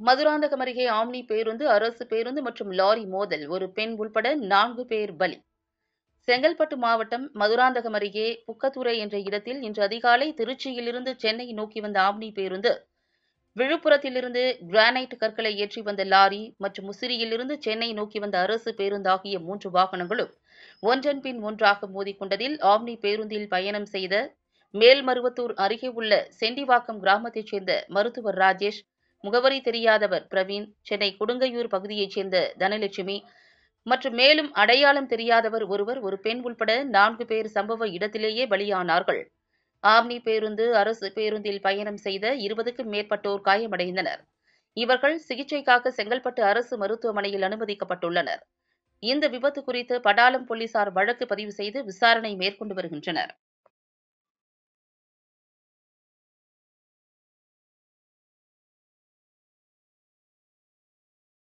மதுராந்தகம் அருகே ஆம்னி பேருந்து அரசு பேருந்து மற்றும் லாரி மோதல். ஒரு பெண் உள்பட நான்கு பேர் பலி. செங்கல்பட்டு மாவட்டம் மதுராந்தகம் அருகே புக்கத்துறை என்ற இடத்தில் இன்று அதிகாலை திருச்சியிலிருந்து சென்னை நோக்கி வந்த ஆம்னி பேருந்து விழுப்புரத்திலிருந்து கிரானைட் கற்களை ஏற்றி வந்த லாரி மற்றும் முசிறியிலிருந்து சென்னை நோக்கி வந்த அரசு பேருந்து ஆகிய மூன்று வாகனங்களும் ஒன்றன் பின் ஒன்றாக மோதிக்கொண்டதில் ஆம்னி பேருந்தில் பயணம் செய்த மேல்மருவத்தூர் அருகே உள்ள செண்டிவாக்கம் கிராமத்தைச் சேர்ந்த மருத்துவர் ராஜேஷ் முகவரி தெரியாதவர் பிரவீன் சென்னை கொடுங்கையூர் பகுதியைச் சேர்ந்த தனலட்சுமி மற்றும் மேலும் அடையாளம் தெரியாதவர் ஒருவர் ஒரு பெண் உள்பட நான்கு பேர் சம்பவ இடத்திலேயே பலியானார்கள். ஆம்னி பேருந்து அரசு பேருந்தில் பயணம் செய்த இருபதுக்கும் மேற்பட்டோர் காயமடைந்தனர். இவர்கள் சிகிச்சைக்காக செங்கல்பட்டு அரசு மருத்துவமனையில் அனுமதிக்கப்பட்டுள்ளனர். இந்த விபத்து குறித்து படாலம் போலீசார் வழக்கு பதிவு செய்து விசாரணை மேற்கொண்டு வருகின்றனர்.